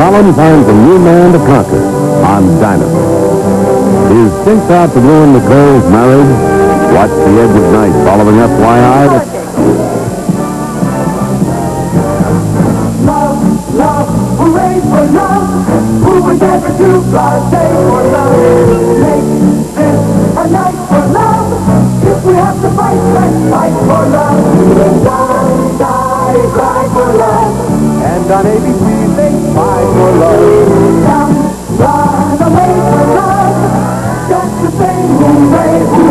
Holland finds a new man to conquer on Dynamo. Is Sink out to ruin Nicole's marriage? Watch the edge of night following FYI. Love, love, hooray for love. Who would ever do blase for love? Make this a night for love. If we have to fight, let's fight for love. Die, die, cry for love. And on ABC the way for love. That's the thing we made.